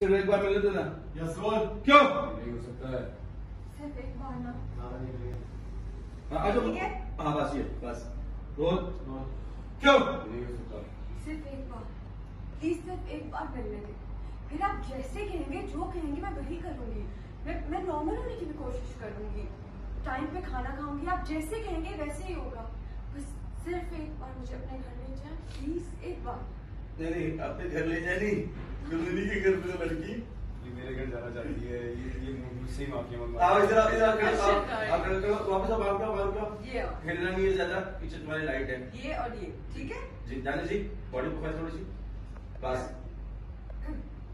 सिर्फ़ एक बार मिलने देना यस रोल क्यों नहीं हो सकता है सिर्फ़ एक बार ना हाँ, आ जाओ ठीक है? हाँ बस ये बस रोल क्यों नहीं हो सकता सिर्फ़ एक बार प्लीज़ सिर्फ़ एक बार मिलने दे फिर आप जैसे कहेंगे जो कहेंगे मैं वही करूँगी मैं मैं नॉर्मल होने की भी कोशिश करूँगी टाइम पे खाना खाऊँगी आप जैसे कहेंगे वैसे ही होगा बस सिर्फ़ एक बार मुझे अपने घर ले जाए प्लीज़ एक बार नहीं नहीं अपने घर ले जाए नहीं कुलदीनी के घर पे तो लड़की। ये मेरे घर जाना चाहती है ये ये मुझसे ही माफिया मंगवा आओ इधर आओ, इधर आओ, अच्छा, आप करो, वापस आओ बाहर बाहर बाहर ये। हिलना नहीं है ज़्यादा पीछे तुम्हारी लाइट है। ये और ये ठीक है? जी जाने जी बॉडी प्रोफ़ाइल थोड़ी सी। बस।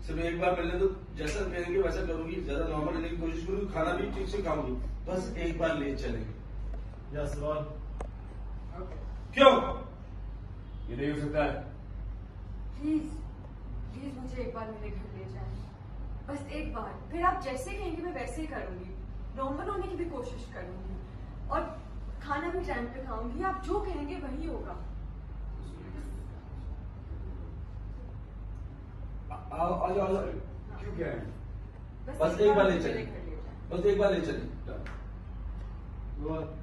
सिर्फ़ एक बार मिलने दो जैसा कहेंगे वैसा करूँगी ज़्यादा नॉर्मल रहने की कोशिश करूँगी खाना भी ठीक से खाऊँगी। बस एक बार ले चलेंगे। यस रोल क्यों? ये नहीं हो सकता। है एक बार मेरे घर ले जाए। बस एक बार। फिर आप जैसे कहेंगे मैं वैसे ही करूँगी। नॉर्मल होने की भी कोशिश करूँगी। और खाना भी टाइम पे खाऊँगी। आप जो कहेंगे वही होगा। क्यों क्या है? बस एक बार ले मुझे चले। बस एक बार ले चले।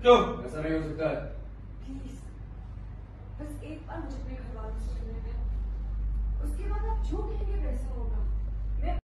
क्यों? ऐसा नहीं हो सकता। है प्लीज़ बस एक बार मुझे अपने घर के लिए वैसा होगा